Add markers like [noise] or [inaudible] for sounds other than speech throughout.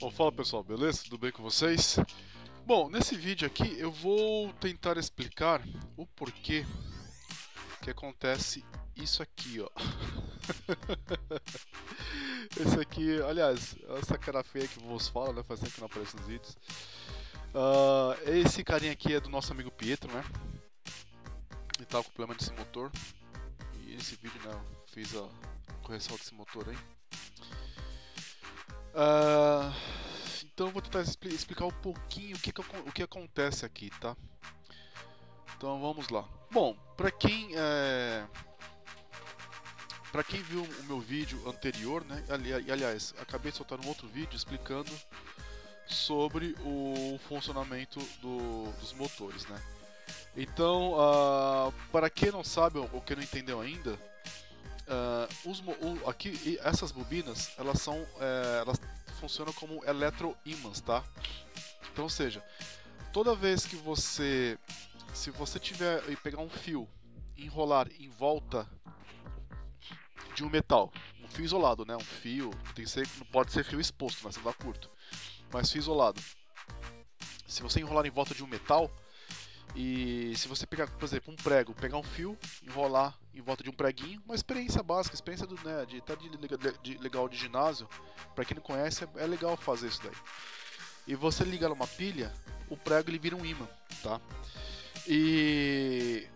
Bom, fala pessoal, beleza? Tudo bem com vocês? Bom, nesse vídeo aqui eu vou tentar explicar o porquê que acontece isso aqui, ó. [laughs] Esse aqui, aliás, essa cara feia que vos fala, né? Faz tempo que não aparece nos vídeos. Uh, esse carinha aqui é do nosso amigo Pietro, né? Ele tava com problema desse motor. E nesse vídeo, né, fiz a correção desse motor aí. Uh, então eu vou tentar explicar um pouquinho o que, que, o que acontece aqui, tá? Então vamos lá. Bom, para quem é... para quem viu o meu vídeo anterior, né? Ali, aliás, acabei de soltar um outro vídeo explicando sobre o funcionamento do, dos motores, né? Então, uh, para quem não sabe ou quem não entendeu ainda, Uh, os, o, aqui essas bobinas elas são é, elas funcionam como eletroímãs, tá? Então, ou seja, toda vez que você se você tiver e pegar um fio e enrolar em volta de um metal, um fio isolado, né? Um fio tem que ser, não pode ser fio exposto, mas né? dá curto, mas fio isolado. Se você enrolar em volta de um metal, e se você pegar, por exemplo, um prego, pegar um fio, enrolar em volta de um preguinho, uma experiência básica, experiência do, né, de, até de, de, legal de ginásio, para quem não conhece, é, é, legal fazer isso daí. E você ligar numa pilha, o prego ele vira um imã, tá? E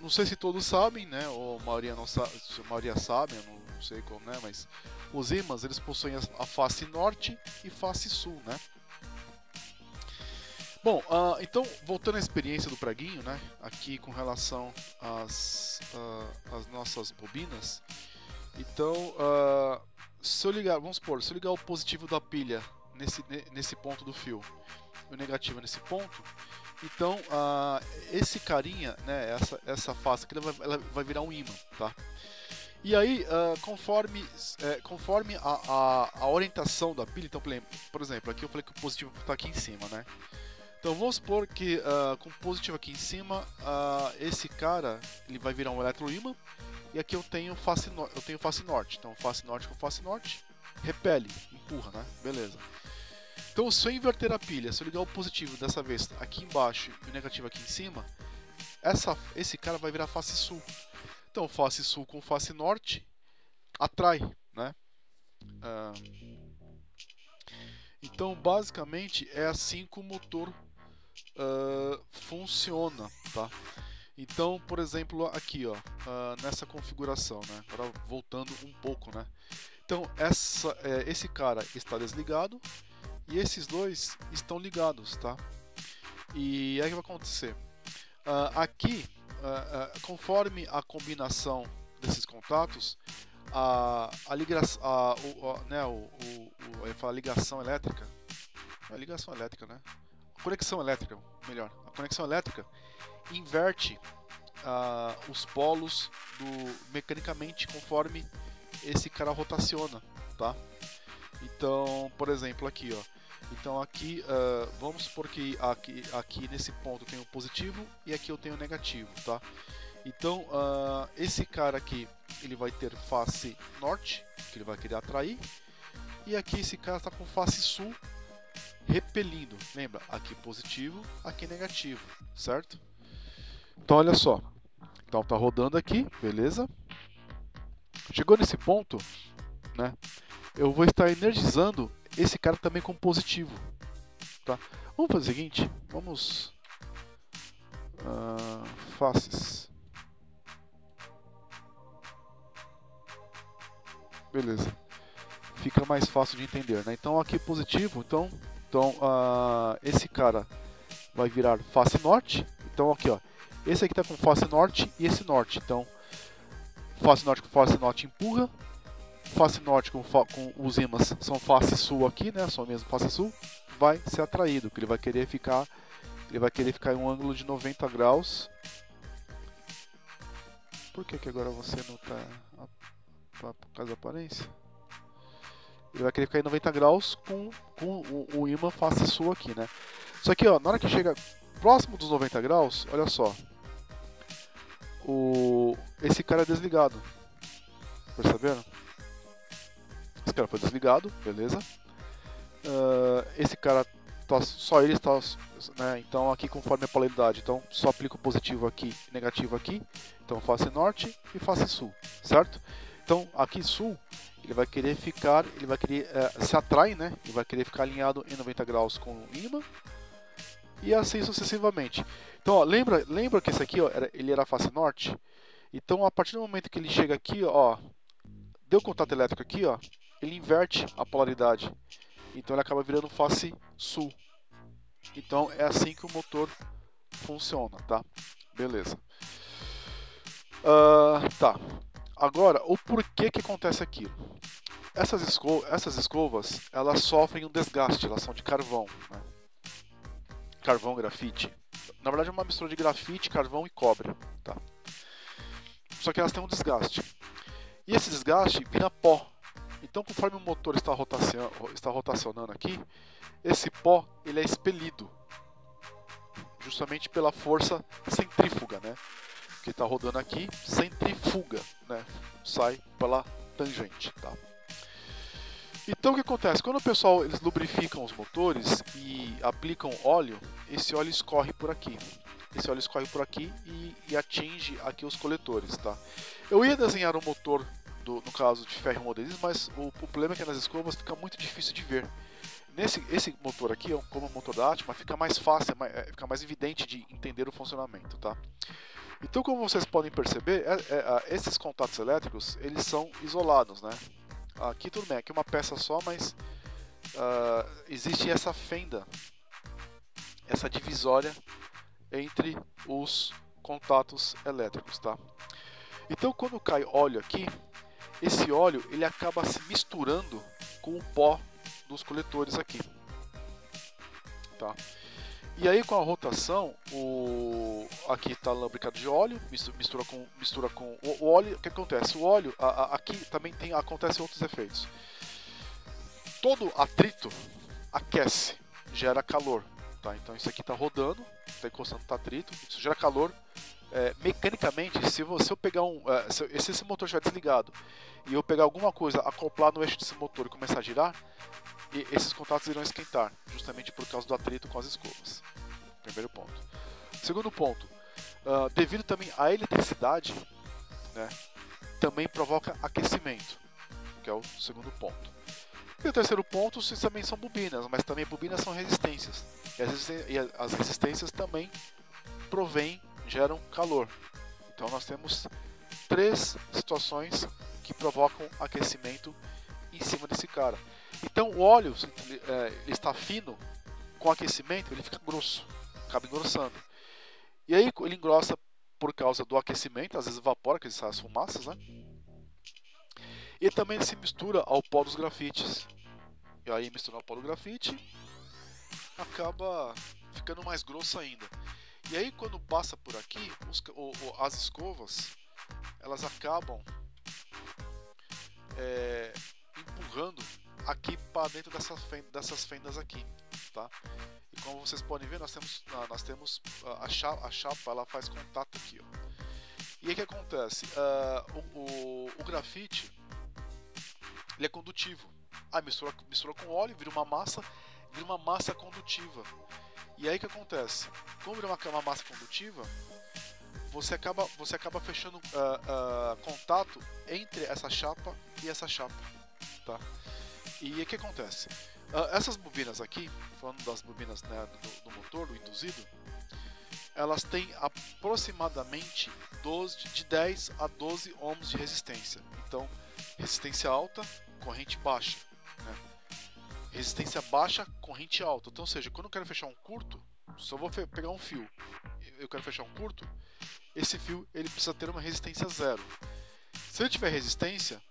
não sei se todos sabem, né? Ou a maioria não sabe, a maioria sabe, eu não sei como, né? Mas os ímãs eles possuem a face norte e face sul, né? Bom, uh, então, voltando à experiência do preguinho, né? Aqui com relação às, uh, às nossas bobinas. Então, uh, se eu ligar, vamos supor, se eu ligar o positivo da pilha nesse, nesse ponto do fio e o negativo nesse ponto, então esse carinha, né, essa, essa face aqui, ela vai, ela vai virar um ímã, tá? E aí, conforme, é, conforme a, a, a, orientação da pilha, então, por exemplo, aqui eu falei que o positivo está aqui em cima, né? Então vamos supor que uh, com positivo aqui em cima, uh, esse cara ele vai virar um eletroímã e aqui eu tenho face eu tenho face norte. Então face norte com face norte repele, empurra, né? Beleza. Então se eu inverter a pilha, se eu ligar o positivo dessa vez aqui embaixo e o negativo aqui em cima, essa, esse cara vai virar face sul. Então face sul com face norte atrai, né? Uh, então basicamente é assim que o motor uh, funciona, tá? Então, por exemplo, aqui, ó, uh, nessa configuração, né? Agora voltando um pouco, né? Então, essa, é, esse cara está desligado e esses dois estão ligados, tá? E aí o que vai acontecer? Uh, aqui, uh, conforme a combinação desses contatos, a, a ligação, a, o, a, né, o, o, a ligação elétrica, a ligação elétrica, né? Conexão elétrica, melhor, a conexão elétrica inverte uh, os polos do mecanicamente conforme esse cara rotaciona, tá? Então, por exemplo, aqui, ó. Então aqui, uh, vamos supor que aqui, aqui nesse ponto eu tenho positivo e aqui eu tenho negativo, tá? Então, uh, esse cara aqui, ele vai ter face norte, que ele vai querer atrair, e aqui esse cara está com face sul, repelindo. Lembra? Aqui positivo, aqui negativo, certo? Então olha só. Então tá rodando aqui, beleza? Chegou nesse ponto, né? Eu vou estar energizando esse cara também com positivo, tá? Vamos fazer o seguinte, vamos uh, faces. Beleza. Fica mais fácil de entender, né? Então aqui positivo, então então, uh, esse cara vai virar face norte. Então, aqui, ó. Esse aqui tá com face norte e esse norte. Então, face norte com face norte empurra. Face norte com, fa com os ímãs são face sul aqui, né? São mesmo face sul. Vai ser atraído, que ele vai querer ficar ele vai querer ficar em um ângulo de 90 graus. Por que, que agora você não tá, tá por causa da aparência? Ele vai querer ficar em 90 graus com, com o, o imã face sul aqui, né? Só que, ó, na hora que chega próximo dos 90 graus, olha só. O, esse cara é desligado. Perceberam? Esse cara foi desligado, beleza. Uh, esse cara tá, só ele está, né? Então aqui conforme a polaridade, então só aplico positivo aqui, negativo aqui. Então face norte e face sul, certo? Então aqui sul ele vai querer ficar, ele vai querer é, se atrai, né? Ele vai querer ficar alinhado em 90 graus com o ímã e assim sucessivamente. Então, ó, lembra, lembra que esse aqui, ó, era, ele era face norte? Então, a partir do momento que ele chega aqui, ó, deu contato elétrico aqui, ó, ele inverte a polaridade. Então, ele acaba virando face sul. Então, é assim que o motor funciona, tá? Beleza. Uh, tá. Agora, o porquê que acontece aquilo? Essas, esco essas escovas, elas sofrem um desgaste, elas são de carvão, né? carvão grafite. Na verdade é uma mistura de grafite, carvão e cobre, tá? Só que elas têm um desgaste. E esse desgaste vira pó. Então, conforme o motor está rotacionando, está rotacionando aqui, esse pó ele é expelido justamente pela força centrífuga, né? Que está rodando aqui, centrifuga, né? Sai pela tangente, tá? Então o que acontece? Quando o pessoal eles lubrificam os motores e aplicam óleo, esse óleo escorre por aqui. Esse óleo escorre por aqui e, e atinge aqui os coletores, tá? Eu ia desenhar um motor do, no caso de ferro modelismo, mas o, o, problema é que nas escovas fica muito difícil de ver. Nesse esse motor aqui, como o motor da Atma, fica mais fácil, mais, é, fica mais evidente de entender o funcionamento, tá? Então, como vocês podem perceber, é, é, esses contatos elétricos eles são isolados, né? Aqui tudo bem, aqui é uma peça só, mas uh, existe essa fenda, essa divisória entre os contatos elétricos, tá? Então quando cai óleo aqui, esse óleo ele acaba se misturando com o pó dos coletores aqui, tá? E aí com a rotação, o aqui está lubricado de óleo, mistura com mistura com o, óleo. O que acontece? O óleo a, a, aqui também tem acontece outros efeitos. Todo atrito aquece, gera calor, tá? Então isso aqui está rodando, está encostando no atrito, isso gera calor. É, mecanicamente, se, você, pegar um, é, se, se esse motor estiver desligado e eu pegar alguma coisa acoplar no eixo desse motor e começar a girar, e esses contatos irão esquentar, justamente por causa do atrito com as escovas. Primeiro ponto. Segundo ponto, uh, devido também à eletricidade, né, também provoca aquecimento, que é o segundo ponto. E o terceiro ponto, também são bobinas, mas também bobinas são resistências. E as, as resistências também provêm, geram calor. Então nós temos três situações que provocam aquecimento em cima desse cara. Então o óleo é, ele está fino, com aquecimento ele fica grosso, acaba engrossando. E aí ele engrossa por causa do aquecimento, às vezes evapora, que as fumaças, né? E também se mistura ao pó dos grafites. E aí misturando ao pó do grafite, acaba ficando mais grosso ainda. E aí quando passa por aqui, os, o, o, as escovas, elas acabam é, empurrando aqui para dentro dessas fendas, dessas fendas aqui, tá? E como vocês podem ver, nós temos, nós temos ah, a, chapa, a chapa, ela faz contato aqui, ó. E o que acontece? Uh, o, o, o, grafite, ele é condutivo. Ah, mistura, mistura com óleo, vira uma massa, vira uma massa condutiva. E aí o que acontece? Como vira uma, uma massa condutiva, você acaba, você acaba fechando uh, uh, contato entre essa chapa e essa chapa, tá? E o que acontece? Uh, essas bobinas aqui, falando das bobinas né, do, do, motor, do induzido, elas têm aproximadamente 12, de 10 a 12 ohms de resistência. Então, resistência alta, corrente baixa. Né? Resistência baixa, corrente alta. Então, ou seja, quando eu quero fechar um curto, eu vou pegar um fio, eu quero fechar um curto, esse fio ele precisa ter uma resistência zero. Se ele tiver resistência,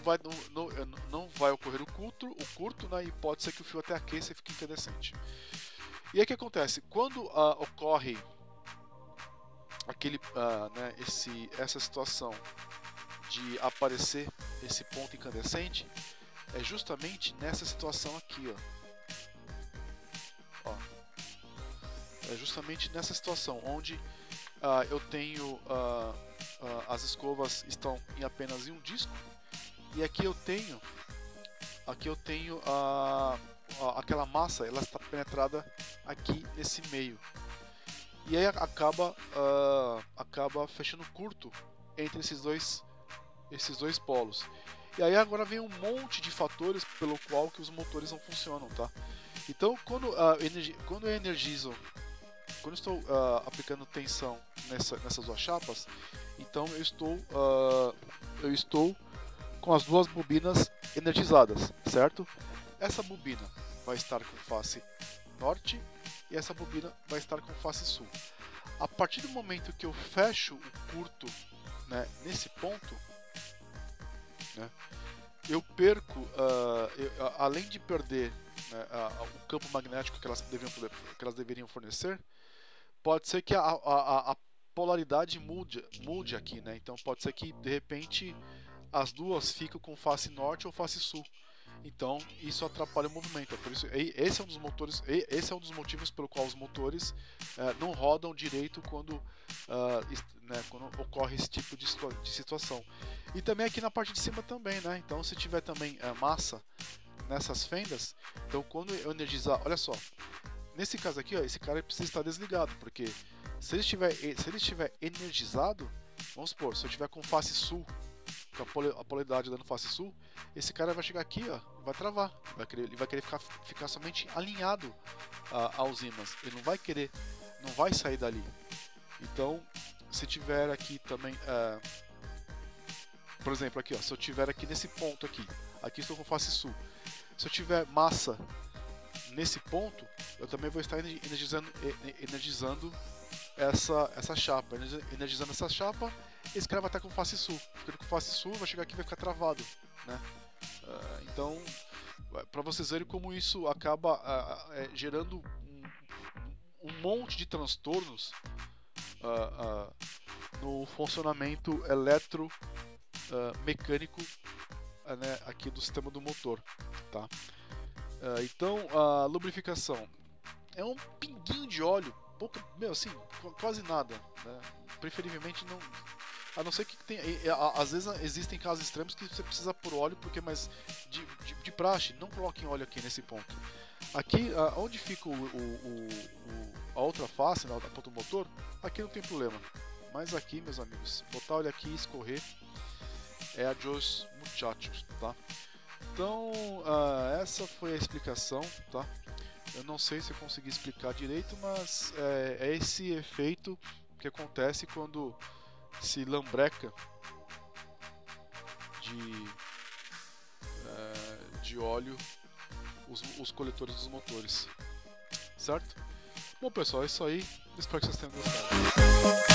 vai, não, não, não vai ocorrer o curto, o curto né, e pode ser que o fio até aqueça e fique incandescente. E aí o que acontece? Quando uh, ocorre aquele, uh, né, esse, essa situação de aparecer esse ponto incandescente, é justamente nessa situação aqui, ó. ó é justamente nessa situação onde uh, eu tenho as escovas estão em apenas em um disco e aqui eu tenho aqui eu tenho aquela massa ela está penetrada aqui nesse meio. E aí acaba uh, acaba fechando curto entre esses dois esses dois polos. E aí agora vem um monte de fatores pelo qual que os motores não funcionam tá? Então quando uh, energi quando eu energizo quando estou uh, aplicando tensão nessa, nessas duas chapas então eu estou eu estou com as duas bobinas energizadas certo essa bobina vai estar com face norte e essa bobina vai estar com face sul. A partir do momento que eu fecho o curto né, nesse ponto, né, eu perco, uh, eu, além de perder né, uh, o campo magnético que elas, deveriam, que elas deveriam fornecer, pode ser que a, a, a polaridade mude, mude aqui, né? Então pode ser que de repente as duas ficam com face norte ou face sul. Então isso atrapalha o movimento. Por isso, esse é um dos motores, esse é um dos motivos pelo qual os motores uh, não rodam direito quando, uh, né, quando ocorre esse tipo de, de, situação. E também aqui na parte de cima também, né? Então se tiver também massa nessas fendas, então quando eu energizar, olha só, nesse caso aqui, ó, esse cara precisa estar desligado, porque se ele estiver, se ele estiver energizado, vamos supor, se eu tiver com face sul a, a polaridade dando face sul, esse cara vai chegar aqui, ó, vai travar. Vai querer, ele vai querer ficar, ficar somente alinhado uh, aos ímãs. Ele não vai querer, não vai sair dali. Então, se tiver aqui também, uh, por exemplo, aqui, ó, se eu tiver aqui nesse ponto aqui, aqui estou com face sul. Se eu tiver massa nesse ponto, eu também vou estar energizando, energizando essa, essa chapa. Energizando essa chapa, esse cara vai estar com face sul. Ficando com face sul, vai chegar aqui e vai ficar travado. Né? Uh, então, para vocês verem como isso acaba uh, uh, gerando um, um, monte de transtornos no funcionamento eletromecânico né, aqui do sistema do motor. Tá? então, a lubrificação é um pinguinho de óleo pouca, meu, assim, quase nada. Né? Preferivelmente não. A não ser que tem. Às vezes existem casos extremos que você precisa por óleo, porque mas de, de, de praxe, não coloquem óleo aqui nesse ponto. Aqui, onde fica o, o, o, a outra face, né, ponta do motor, aqui não tem problema. Mas aqui, meus amigos, botar óleo aqui e escorrer é a Joe's Muchachos, tá? Então, uh, essa foi a explicação, tá? Eu não sei se eu consegui explicar direito, mas é, é esse efeito que acontece quando se lambreca de, é, de óleo os, os coletores dos motores. Certo? Bom pessoal, é isso aí. Espero que vocês tenham gostado.